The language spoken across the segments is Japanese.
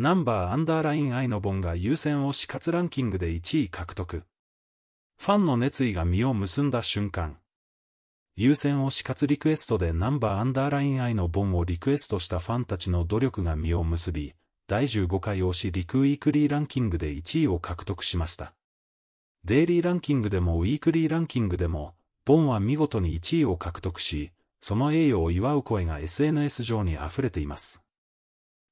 ナンバーアンダーラインアイのボンが優先を死活ランキングで1位獲得。ファンの熱意が実を結んだ瞬間。優先を死活リクエストでナンバーアンダーラインアイのボンをリクエストしたファンたちの努力が実を結び、第15回推しリクウィークリーランキングで1位を獲得しました。デイリーランキングでもウィークリーランキングでも、ボンは見事に1位を獲得し、その栄誉を祝う声が SNS 上に溢れています。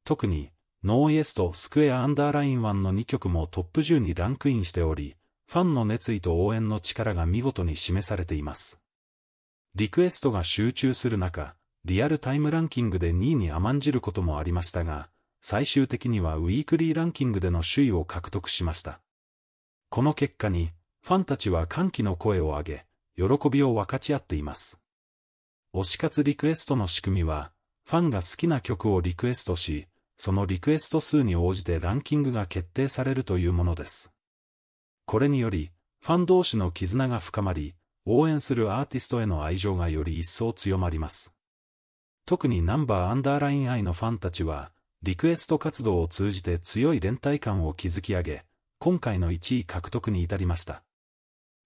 特に、ノーイエスとスクエアアンダーライン1の2曲もトップ10にランクインしており、ファンの熱意と応援の力が見事に示されています。リクエストが集中する中、リアルタイムランキングで2位に甘んじることもありましたが、最終的にはウィークリーランキングでの首位を獲得しました。この結果に、ファンたちは歓喜の声を上げ、喜びを分かち合っています。推し活リクエストの仕組みは、ファンが好きな曲をリクエストし、そのリクエスト数に応じてランキングが決定されるというものです。これにより、ファン同士の絆が深まり、応援するアーティストへの愛情がより一層強まります。特にナンバーアンダーラインアイのファンたちは、リクエスト活動を通じて強い連帯感を築き上げ、今回の1位獲得に至りました。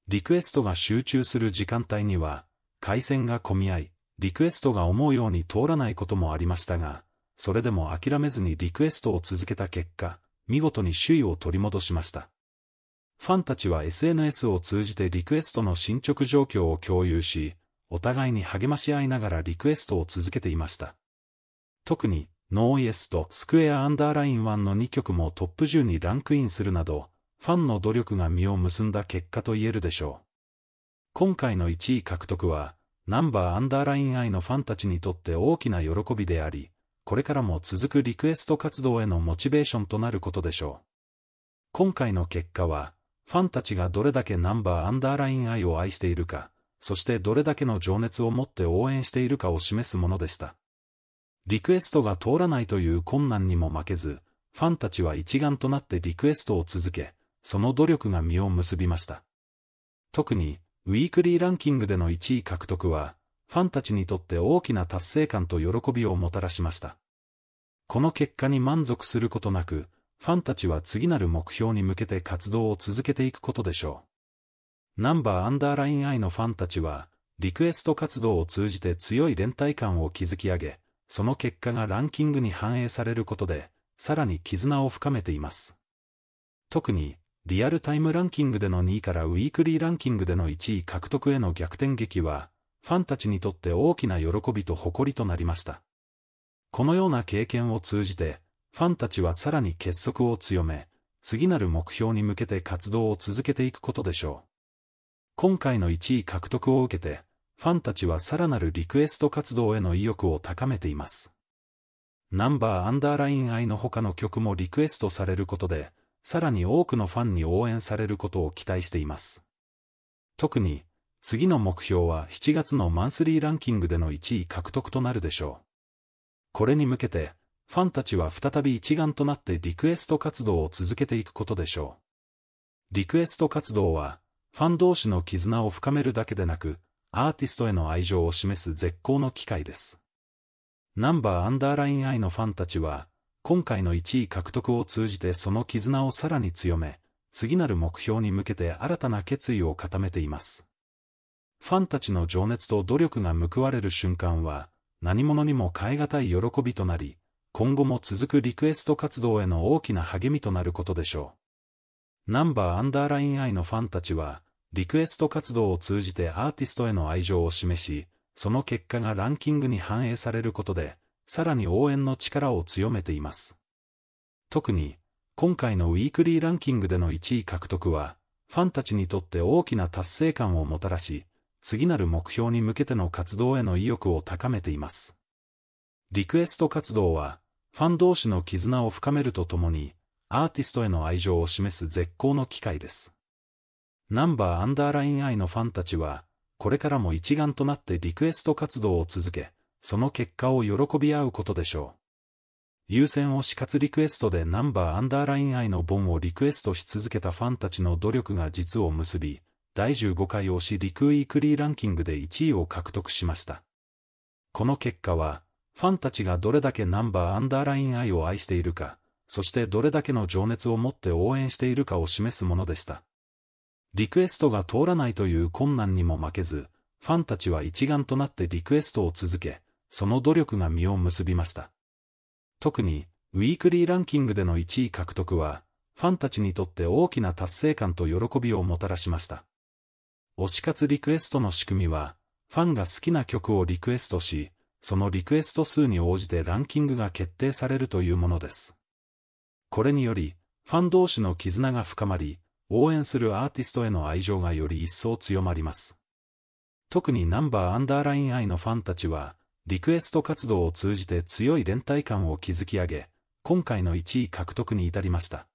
リクエストが集中する時間帯には、回線が混み合い、リクエストが思うように通らないこともありましたが、それでも諦めずにリクエストを続けた結果、見事に首位を取り戻しました。ファンたちは SNS を通じてリクエストの進捗状況を共有し、お互いに励まし合いながらリクエストを続けていました。特に、ノーイエスとスクエアアンダーライン1の2曲もトップ10にランクインするなど、ファンの努力が実を結んだ結果と言えるでしょう。今回の1位獲得は、ナンバーアンダーラインアイのファンたちにとって大きな喜びであり、これからも続くリクエスト活動へのモチベーションとなることでしょう。今回の結果は、ファンたちがどれだけナンバーアンダーラインアイを愛しているか、そしてどれだけの情熱を持って応援しているかを示すものでした。リクエストが通らないという困難にも負けず、ファンたちは一丸となってリクエストを続け、その努力が実を結びました。特に、ウィークリーランキングでの1位獲得は、ファンたちにとって大きな達成感と喜びをもたらしました。この結果に満足することなく、ファンたちは次なる目標に向けて活動を続けていくことでしょう。ナンバーアンダーラインアイのファンたちは、リクエスト活動を通じて強い連帯感を築き上げ、その結果がランキングに反映されることで、さらに絆を深めています。特に、リアルタイムランキングでの2位からウィークリーランキングでの1位獲得への逆転劇は、ファンたちにとって大きな喜びと誇りとなりました。このような経験を通じて、ファンたちはさらに結束を強め、次なる目標に向けて活動を続けていくことでしょう。今回の1位獲得を受けて、ファンたちはさらなるリクエスト活動への意欲を高めています。ナンバーアンダーライン愛の他の曲もリクエストされることで、さらに多くのファンに応援されることを期待しています。特に、次の目標は7月のマンスリーランキングでの1位獲得となるでしょう。これに向けて、ファンたちは再び一丸となってリクエスト活動を続けていくことでしょう。リクエスト活動は、ファン同士の絆を深めるだけでなく、アーティストへの愛情を示す絶好の機会です。ナンバーアンダーラインアイのファンたちは、今回の1位獲得を通じてその絆をさらに強め、次なる目標に向けて新たな決意を固めています。ファンたちの情熱と努力が報われる瞬間は、何者にも代え難い喜びとなり、今後も続くリクエスト活動への大きな励みとなることでしょう。ナンバーアンダーラインアイのファンたちは、リクエスト活動を通じてアーティストへの愛情を示し、その結果がランキングに反映されることで、さらに応援の力を強めています。特に、今回のウィークリーランキングでの1位獲得は、ファンたちにとって大きな達成感をもたらし、次なる目標に向けての活動への意欲を高めています。リクエスト活動は、ファン同士の絆を深めるとともに、アーティストへの愛情を示す絶好の機会です。ナンバーアンダーラインアイのファンたちは、これからも一丸となってリクエスト活動を続け、その結果を喜び合うことでしょう。優先を死活リクエストでナンバーアンダーラインアイのボンをリクエストし続けたファンたちの努力が実を結び、第15回推しリクウィークリーランキングで1位を獲得しました。この結果は、ファンたちがどれだけナンバーアンダーライン愛を愛しているか、そしてどれだけの情熱を持って応援しているかを示すものでした。リクエストが通らないという困難にも負けず、ファンたちは一丸となってリクエストを続け、その努力が実を結びました。特に、ウィークリーランキングでの1位獲得は、ファンたちにとって大きな達成感と喜びをもたらしました。推し活リクエストの仕組みは、ファンが好きな曲をリクエストし、そのリクエスト数に応じてランキングが決定されるというものです。これにより、ファン同士の絆が深まり、応援するアーティストへの愛情がより一層強まります。特にナンバーアンダーラインアイのファンたちは、リクエスト活動を通じて強い連帯感を築き上げ、今回の1位獲得に至りました。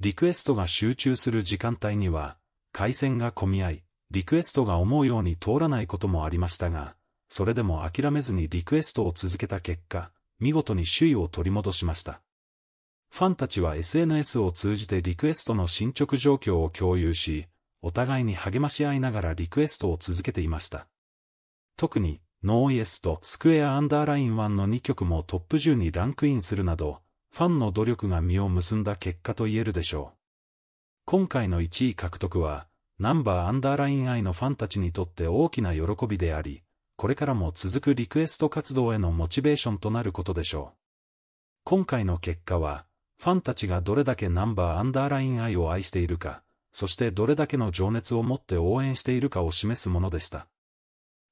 リクエストが集中する時間帯には、回線が混み合い、リクエストが思うように通らないこともありましたが、それでも諦めずにリクエストを続けた結果、見事に首位を取り戻しました。ファンたちは SNS を通じてリクエストの進捗状況を共有し、お互いに励まし合いながらリクエストを続けていました。特に、ノーイエスとスクエアアンダーライン1の2曲もトップ10にランクインするなど、ファンの努力が実を結んだ結果と言えるでしょう。今回の1位獲得は、ナンバーアンダーラインアイのファンたちにとって大きな喜びであり、これからも続くリクエスト活動へのモチベーションとなることでしょう。今回の結果は、ファンたちがどれだけナンバーアンダーライン愛を愛しているか、そしてどれだけの情熱を持って応援しているかを示すものでした。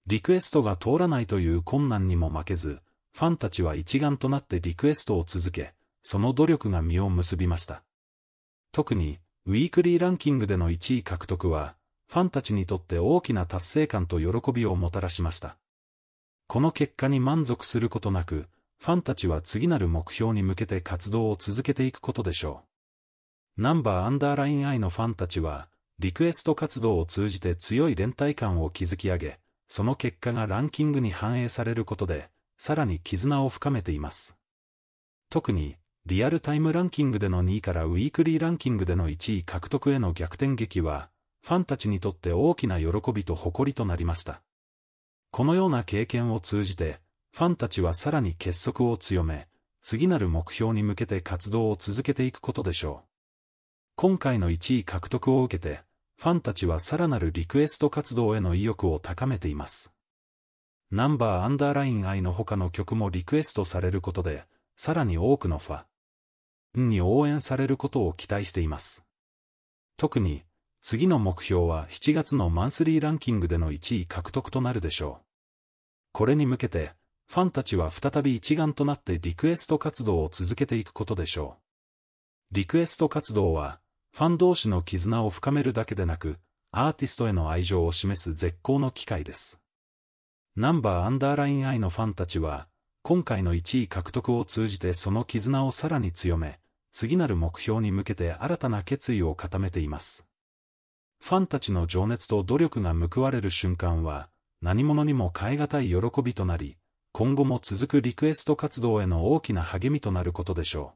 リクエストが通らないという困難にも負けず、ファンたちは一丸となってリクエストを続け、その努力が実を結びました。特に、ウィークリーランキングでの1位獲得は、ファンたちにとって大きな達成感と喜びをもたらしました。この結果に満足することなく、ファンたちは次なる目標に向けて活動を続けていくことでしょう。ナンバーアンダーラインアイのファンたちは、リクエスト活動を通じて強い連帯感を築き上げ、その結果がランキングに反映されることで、さらに絆を深めています。特に、リアルタイムランキングでの2位からウィークリーランキングでの1位獲得への逆転劇は、ファンたちにとって大きな喜びと誇りとなりました。このような経験を通じて、ファンたちはさらに結束を強め、次なる目標に向けて活動を続けていくことでしょう。今回の1位獲得を受けて、ファンたちはさらなるリクエスト活動への意欲を高めています。ナンバーアンダーライン愛の他の曲もリクエストされることで、さらに多くのファンに応援されることを期待しています。特に、次の目標は7月のマンスリーランキングでの1位獲得となるでしょう。これに向けて、ファンたちは再び一丸となってリクエスト活動を続けていくことでしょう。リクエスト活動は、ファン同士の絆を深めるだけでなく、アーティストへの愛情を示す絶好の機会です。ナンバーアンダーラインアイのファンたちは、今回の1位獲得を通じてその絆をさらに強め、次なる目標に向けて新たな決意を固めています。ファンたちの情熱と努力が報われる瞬間は、何者にも変え難い喜びとなり、今後も続くリクエスト活動への大きな励みとなることでしょ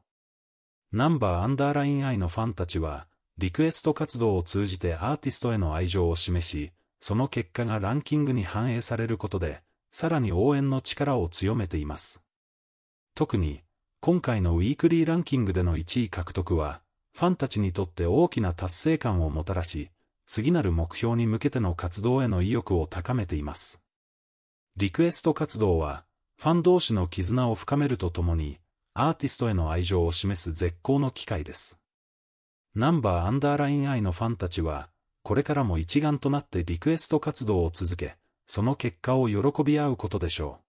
う。ナンバーアンダーラインアイのファンたちは、リクエスト活動を通じてアーティストへの愛情を示し、その結果がランキングに反映されることで、さらに応援の力を強めています。特に、今回のウィークリーランキングでの1位獲得は、ファンたちにとって大きな達成感をもたらし、次なる目標に向けての活動への意欲を高めています。リクエスト活動は、ファン同士の絆を深めるとともに、アーティストへの愛情を示す絶好の機会です。ナンバーアンダーラインアイのファンたちは、これからも一丸となってリクエスト活動を続け、その結果を喜び合うことでしょう。